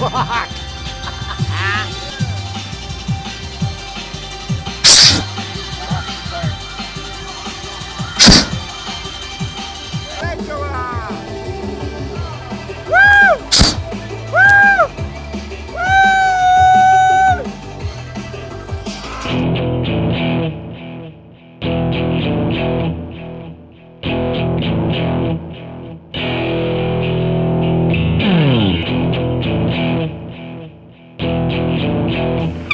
Fuck! Thank